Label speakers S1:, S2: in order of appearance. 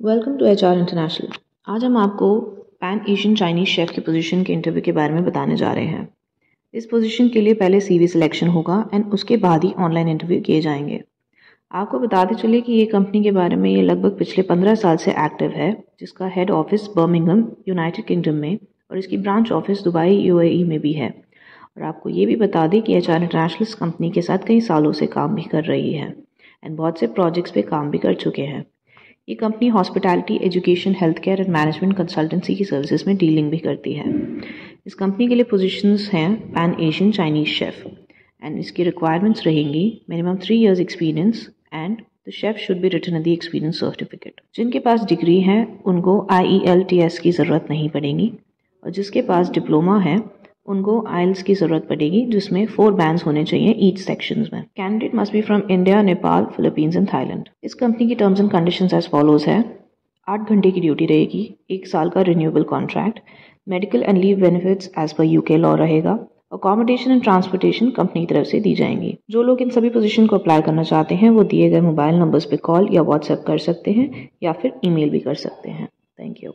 S1: Welcome to H R international आज हम आपको पैन एशियन चाइनीज़ शेफ़ की पोजीशन के इंटरव्यू के बारे में बताने जा रहे हैं। इस पोजीशन के लिए पहले सीवी सिलेक्शन होगा एंड उसके बाद ही ऑनलाइन इंटरव्यू किए जाएँगे। आपको बताते चले कि ये कंपनी के बारे में ये लगभग पिछले पंद्रह साल से एक्टिव है, जिसका head office Birmingham United Kingdom में और इसकी ब्रांच ऑफ़िस दुबई यूएई में भी है। और आपको ये भी बता दें कि एच आर इंटरनेशनल कंपनी के साथ कई सालों से काम भी कर रही है एंड बहुत से प्रोजेक्ट्स पे काम भी कर चुके हैं। ये company hospitality, education health care and management consultancy की सर्विसेज़ में डीलिंग भी करती है। इस कंपनी के लिए पोजीशंस हैं pan Asian Chinese chef and इसकी रिक्वायरमेंट्स रहेंगी minimum three years experience and the chef should be return the experience certificate जिनके पास डिग्री है, उनको I E L T S की ज़रूरत नहीं पड़ेगी और जिसके पास डिप्लोमा है उनको आइल्स की ज़रूरत पड़ेगी, जिसमें फोर बैंड्स होने चाहिए ईच सेक्शन में। Candidate must be from India Nepal Philippines and Thailand इस कंपनी की terms and condition as follows है। आठ घंटे की ड्यूटी रहेगी, एक साल का renewable contract medical and leave benefits as per UK law रहेगा। अकोमोडेशन एंड ट्रांसपोर्टेशन कंपनी की तरफ़ से दी जाएँगी। जो लोग इन सभी पोजीशन को अप्लाई करना चाहते हैं, वो दिए गए मोबाइल नंबर्स पे कॉल या व्हाट्सएप कर सकते हैं या फिर ईमेल भी कर सकते हैं। Thank you